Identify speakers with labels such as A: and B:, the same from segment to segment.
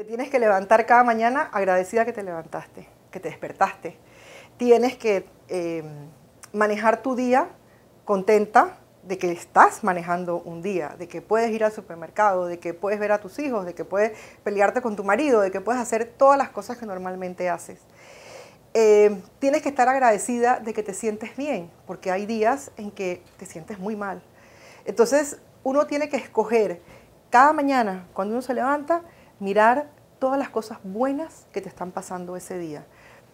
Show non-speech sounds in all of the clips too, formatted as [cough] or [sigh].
A: Te tienes que levantar cada mañana agradecida que te levantaste, que te despertaste. Tienes que eh, manejar tu día contenta de que estás manejando un día, de que puedes ir al supermercado, de que puedes ver a tus hijos, de que puedes pelearte con tu marido, de que puedes hacer todas las cosas que normalmente haces. Eh, tienes que estar agradecida de que te sientes bien, porque hay días en que te sientes muy mal. Entonces, uno tiene que escoger cada mañana, cuando uno se levanta, mirar todas las cosas buenas que te están pasando ese día.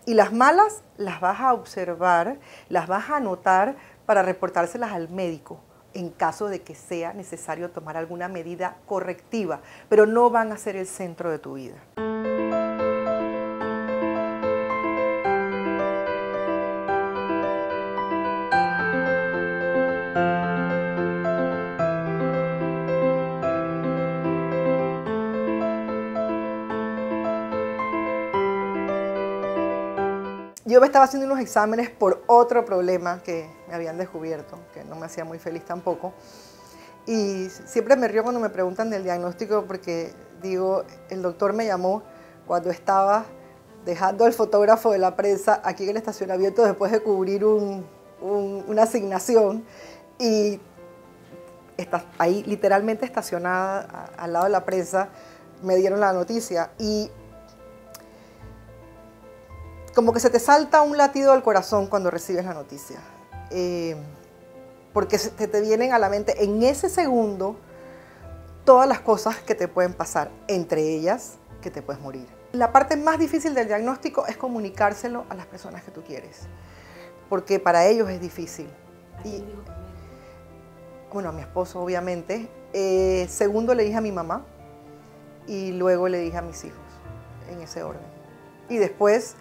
A: Y las malas las vas a observar, las vas a anotar para reportárselas al médico en caso de que sea necesario tomar alguna medida correctiva, pero no van a ser el centro de tu vida. Yo me estaba haciendo unos exámenes por otro problema que me habían descubierto, que no me hacía muy feliz tampoco. Y siempre me río cuando me preguntan del diagnóstico porque digo, el doctor me llamó cuando estaba dejando al fotógrafo de la prensa aquí en el estacionamiento después de cubrir una asignación y está ahí literalmente estacionada al lado de la prensa, me dieron la noticia y como que se te salta un latido al corazón cuando recibes la noticia. Eh, porque te, te vienen a la mente en ese segundo todas las cosas que te pueden pasar, entre ellas que te puedes morir. La parte más difícil del diagnóstico es comunicárselo a las personas que tú quieres, porque para ellos es difícil. Y, bueno, a mi esposo obviamente. Eh, segundo le dije a mi mamá y luego le dije a mis hijos, en ese orden. Y después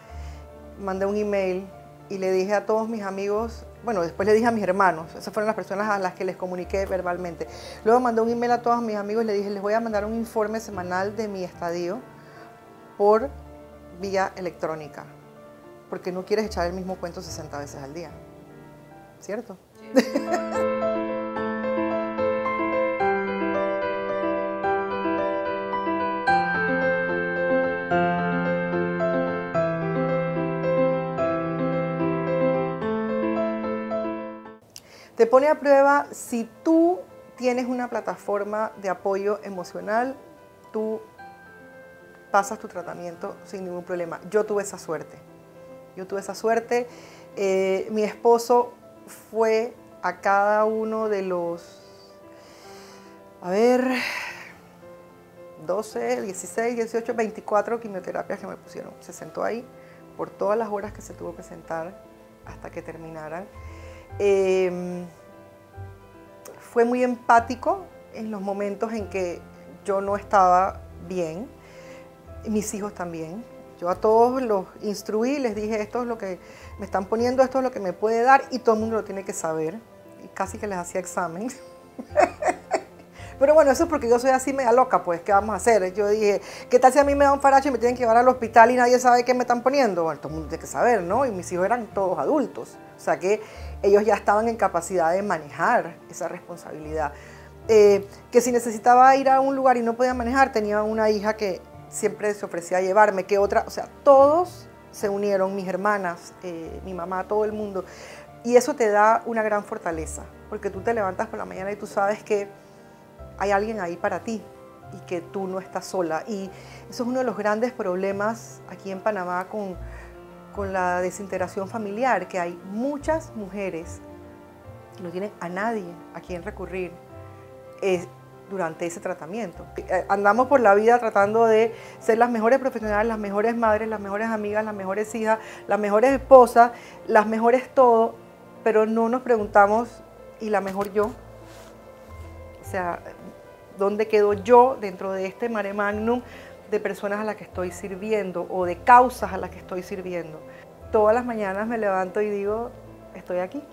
A: mandé un email y le dije a todos mis amigos, bueno, después le dije a mis hermanos, esas fueron las personas a las que les comuniqué verbalmente. Luego mandé un email a todos mis amigos y le dije, les voy a mandar un informe semanal de mi estadio por vía electrónica, porque no quieres echar el mismo cuento 60 veces al día, ¿cierto? Te pone a prueba si tú tienes una plataforma de apoyo emocional, tú pasas tu tratamiento sin ningún problema. Yo tuve esa suerte. Yo tuve esa suerte. Eh, mi esposo fue a cada uno de los, a ver, 12, 16, 18, 24 quimioterapias que me pusieron. Se sentó ahí por todas las horas que se tuvo que sentar hasta que terminaran. Em, fue muy empático en los momentos en que yo no estaba bien, mis hijos también. Yo a todos los instruí, les dije, esto es lo que me están poniendo, esto es lo que me puede dar y todo el mundo lo tiene que saber. Y casi que les hacía examen. [laughs] Pero bueno, eso es porque yo soy así media loca, pues, ¿qué vamos a hacer? Yo dije, ¿qué tal si a mí me da un faracho y me tienen que llevar al hospital y nadie sabe qué me están poniendo? Bueno, todo el mundo tiene que saber, ¿no? Y mis hijos eran todos adultos. O sea que ellos ya estaban en capacidad de manejar esa responsabilidad. Eh, que si necesitaba ir a un lugar y no podía manejar, tenía una hija que siempre se ofrecía a llevarme, que otra, o sea, todos se unieron, mis hermanas, eh, mi mamá, todo el mundo. Y eso te da una gran fortaleza, porque tú te levantas por la mañana y tú sabes que hay alguien ahí para ti y que tú no estás sola. Y eso es uno de los grandes problemas aquí en Panamá con, con la desintegración familiar, que hay muchas mujeres que no tienen a nadie a quien recurrir eh, durante ese tratamiento. Eh, andamos por la vida tratando de ser las mejores profesionales, las mejores madres, las mejores amigas, las mejores hijas, las mejores esposas, las mejores todo, pero no nos preguntamos, ¿y la mejor yo? Sea, ¿dónde quedo yo dentro de este mare magnum de personas a las que estoy sirviendo o de causas a las que estoy sirviendo? Todas las mañanas me levanto y digo, estoy aquí.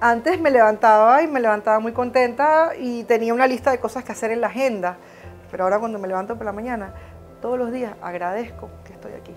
A: Antes me levantaba y me levantaba muy contenta y tenía una lista de cosas que hacer en la agenda, pero ahora cuando me levanto por la mañana, todos los días agradezco que estoy aquí.